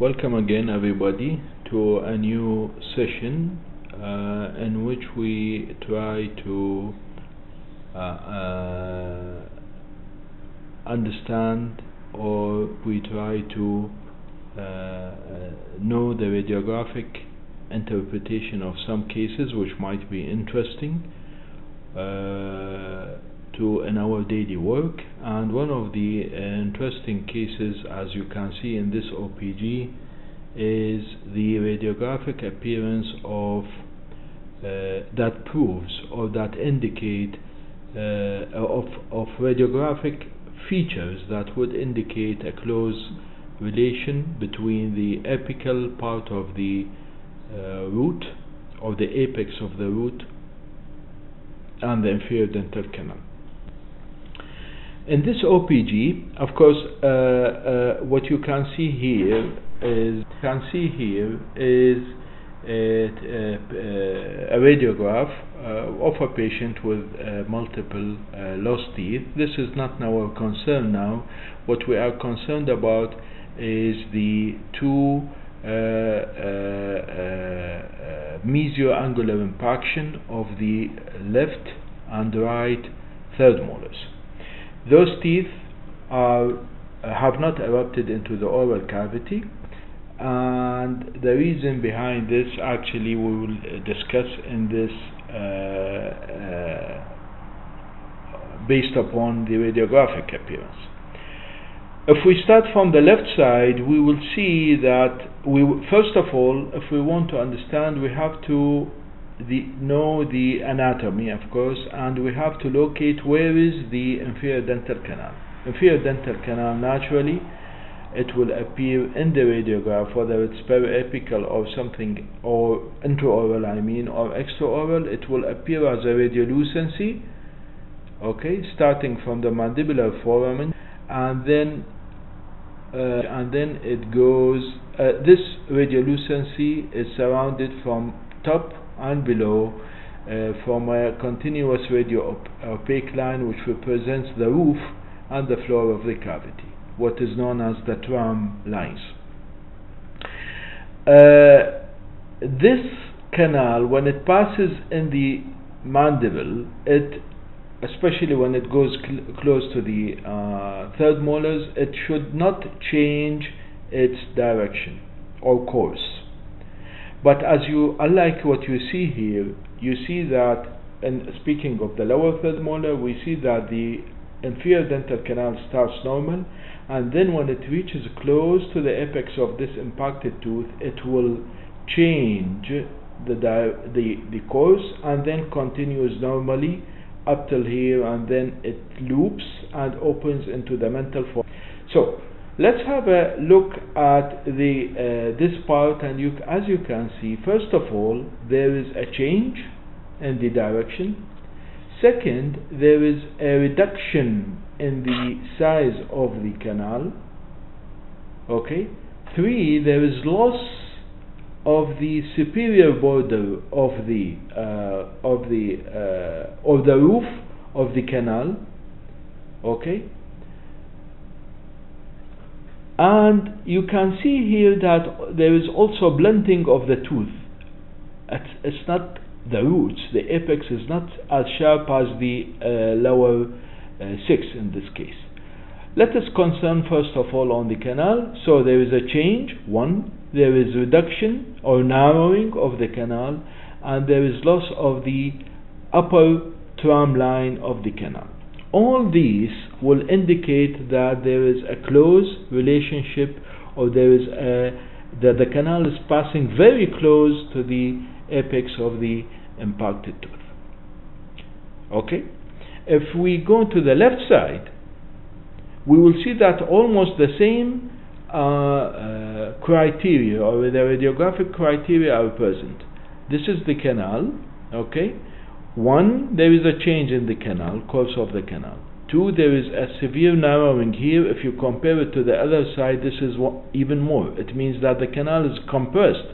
Welcome again everybody to a new session uh, in which we try to uh, uh, understand or we try to uh, uh, know the radiographic interpretation of some cases which might be interesting. Uh, to in our daily work and one of the uh, interesting cases as you can see in this OPG is the radiographic appearance of uh, that proves or that indicate uh, of, of radiographic features that would indicate a close relation between the apical part of the uh, root or the apex of the root and the inferior dental canal. In this OPG, of course, uh, uh, what you can see here is can see here is a, a, a radiograph uh, of a patient with uh, multiple uh, lost teeth. This is not our concern now. What we are concerned about is the two uh, mesioangular impaction of the left and right third molars. Those teeth are, have not erupted into the oral cavity and the reason behind this actually we will discuss in this uh, uh, based upon the radiographic appearance. If we start from the left side, we will see that we first of all, if we want to understand, we have to the, know the anatomy, of course, and we have to locate where is the inferior dental canal. Inferior dental canal, naturally, it will appear in the radiograph, whether it's periapical or something, or intraoral, I mean, or extraoral, it will appear as a radiolucency, okay, starting from the mandibular foramen, and then uh, and then it goes. Uh, this radiolucency is surrounded from top and below uh, from a continuous radio op opaque line which represents the roof and the floor of the cavity, what is known as the tram lines. Uh, this canal, when it passes in the mandible, it especially when it goes cl close to the uh, third molars, it should not change its direction or course. But as you, unlike what you see here, you see that, and speaking of the lower third molar, we see that the inferior dental canal starts normal, and then when it reaches close to the apex of this impacted tooth, it will change the, the, the course and then continues normally up till here and then it loops and opens into the mental foramen. So let's have a look at the uh, this part and you, as you can see first of all there is a change in the direction. Second there is a reduction in the size of the canal. Okay? Three there is loss of the superior border of the uh, of the uh, of the roof of the canal. Okay and you can see here that there is also blunting of the tooth. It's, it's not the roots. The apex is not as sharp as the uh, lower uh, six in this case. Let us concern first of all on the canal. So there is a change. One there is reduction or narrowing of the canal and there is loss of the upper tram line of the canal all these will indicate that there is a close relationship or there is a that the canal is passing very close to the apex of the impacted tooth. Okay? If we go to the left side, we will see that almost the same uh, uh, criteria or the radiographic criteria are present. This is the canal, okay? One, there is a change in the canal, course of the canal. Two, there is a severe narrowing here. If you compare it to the other side, this is even more. It means that the canal is compressed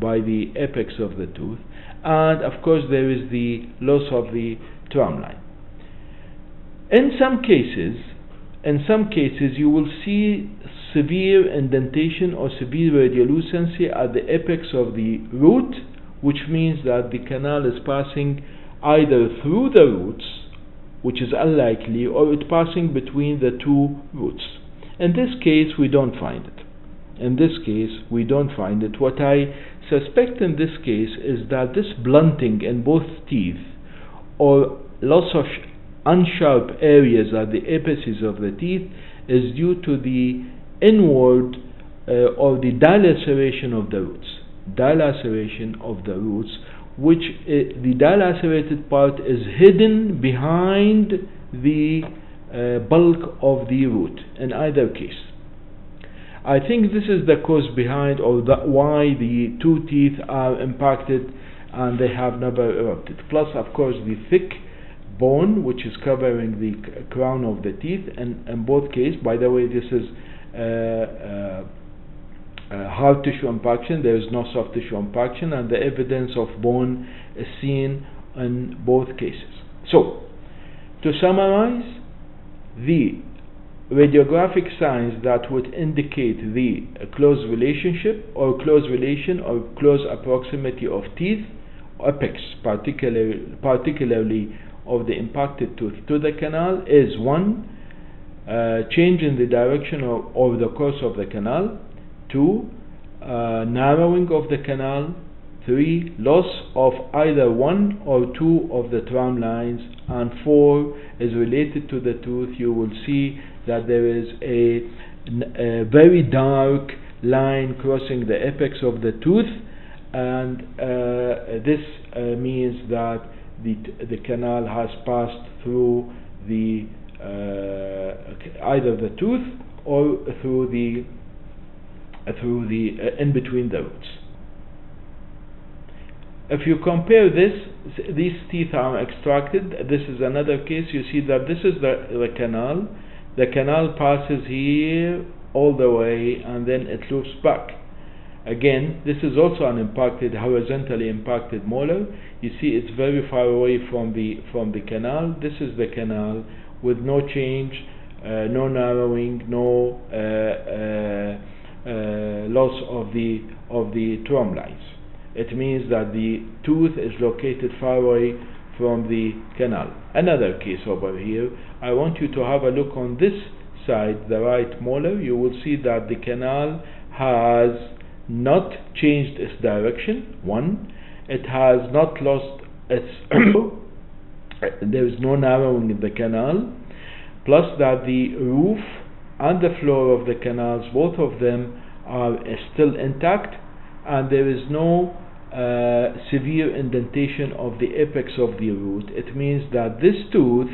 by the apex of the tooth. And of course, there is the loss of the tram line. In some cases, in some cases you will see severe indentation or severe radiolucency at the apex of the root, which means that the canal is passing either through the roots, which is unlikely, or it passing between the two roots. In this case, we don't find it. In this case, we don't find it. What I suspect in this case is that this blunting in both teeth or loss of unsharp areas at the apices of the teeth is due to the inward uh, or the dilaceration of the roots. Dilaceration of the roots, which uh, the dilacerated part is hidden behind the uh, bulk of the root in either case. I think this is the cause behind or why the two teeth are impacted and they have never erupted. Plus, of course, the thick bone which is covering the crown of the teeth and in both cases by the way this is uh, hard tissue impaction there is no soft tissue impaction and the evidence of bone is seen in both cases. So to summarize the radiographic signs that would indicate the close relationship or close relation or close proximity of teeth apex particularly particularly of the impacted tooth to the canal is one, uh, change in the direction of the course of the canal, two, uh, narrowing of the canal, three, loss of either one or two of the tram lines, and four is related to the tooth. You will see that there is a, a very dark line crossing the apex of the tooth, and uh, this uh, means that the, the canal has passed through the uh, either the tooth or through the through the uh, in between the roots. If you compare this, these teeth are extracted. This is another case. You see that this is the, the canal. The canal passes here all the way and then it loops back. Again, this is also an impacted, horizontally impacted molar. You see it's very far away from the, from the canal. This is the canal with no change, uh, no narrowing, no uh, uh, uh Uh, loss of the, of the tram lines. It means that the tooth is located far away from the canal. Another case over here, I want you to have a look on this side, the right molar. You will see that the canal has not changed its direction, one, it has not lost its there is no narrowing in the canal, plus that the roof and the floor of the canals, both of them are still intact, and there is no uh, severe indentation of the apex of the root. It means that this tooth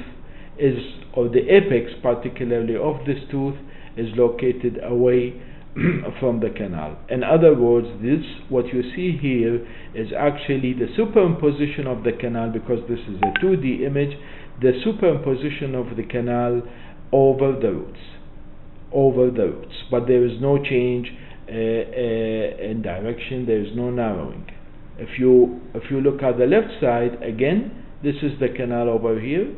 is, or the apex particularly of this tooth, is located away from the canal. In other words, this what you see here is actually the superimposition of the canal because this is a 2D image, the superimposition of the canal over the roots, over the roots. But there is no change uh, uh, in direction. There is no narrowing. If you if you look at the left side again, this is the canal over here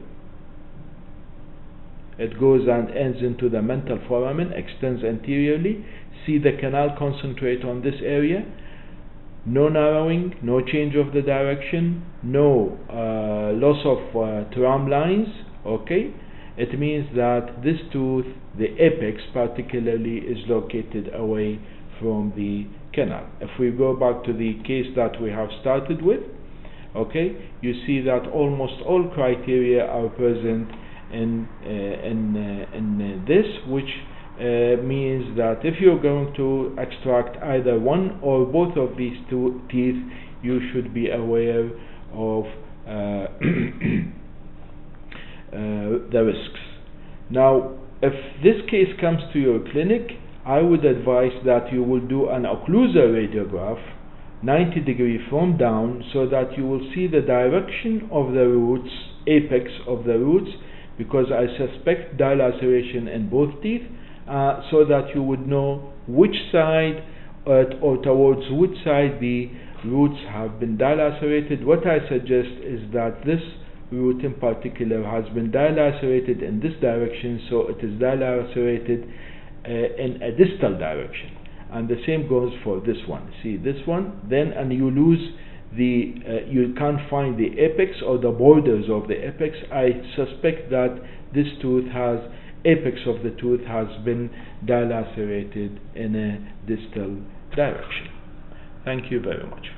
it goes and ends into the mental foramen, extends anteriorly. See the canal concentrate on this area. No narrowing, no change of the direction, no uh, loss of uh, tram lines. Okay, it means that this tooth, the apex particularly, is located away from the canal. If we go back to the case that we have started with, okay, you see that almost all criteria are present in uh, in uh, in uh, this, which means that if you're going to extract either one or both of these two teeth, you should be aware of the risks. Now, if this case comes to your clinic, I would advise that you will do an occlusal radiograph 90 degree from down so that you will see the direction of the roots, apex of the roots because I suspect dilaceration in both teeth uh, so that you would know which side uh, or towards which side the roots have been dilacerated. What I suggest is that this root in particular has been dilacerated in this direction, so it is dilacerated uh, in a distal direction. And the same goes for this one. See this one, then and you lose the uh, you can't find the apex or the borders of the apex. I suspect that this tooth has apex of the tooth has been dilacerated in a distal direction. Thank you very much.